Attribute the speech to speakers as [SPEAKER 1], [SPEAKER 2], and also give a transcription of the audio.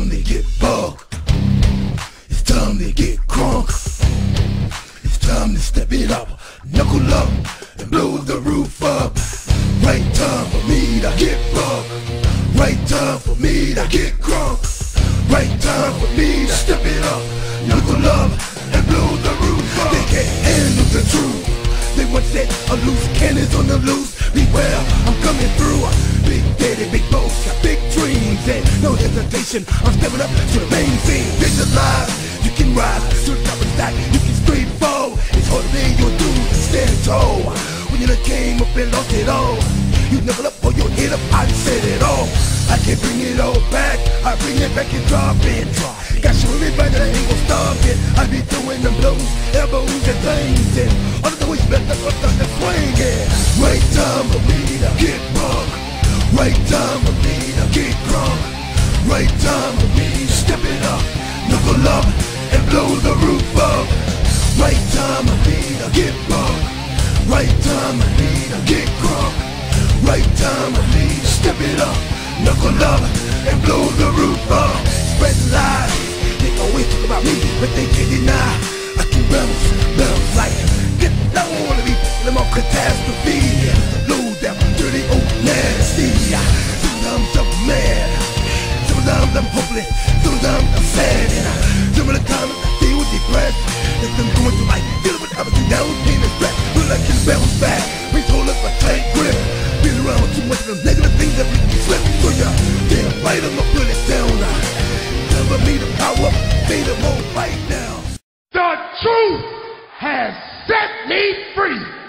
[SPEAKER 1] time to get bugged. It's time to get crunk. It's time to step it up, knuckle up, and blow the roof up. Right time for me to get bugged. Right time for me to get crunk. Right time for me to step it up, knuckle up, and blow the roof up. They can't handle the truth. They want that a loose cannons on the loose. Beware, I'm coming through. Big daddy, big boss, hesitation. I'm stepping up to the main scene. Visualize, you can rise to the top of stack. You can straight fall. It's hard to pay your dues and stand tall. When you done came up and lost it all, you never up or you hit up. I said it all. I can bring it all back. I bring it back and drop it. Drop got you everybody that ain't gon' stop it. I be doing them blows, To step it up, knuckle up and blow the roof up. Right time for me to get buck. Right time for me to get drunk. Right time me to step it up, knuckle up and blow the roof up. Spread lies. They always talk about me, but they can't deny. I can bounce, bounce I'm sad. And some of the times I feel depressed. That I'm going through life, dealing with everything down, pain and stress. But I can bounce back, please hold up a tight grip. Been around too much of the negative things that make me slip. So yeah, damn right, I'ma put it down. Never me the power, the more right now.
[SPEAKER 2] The truth has set me free.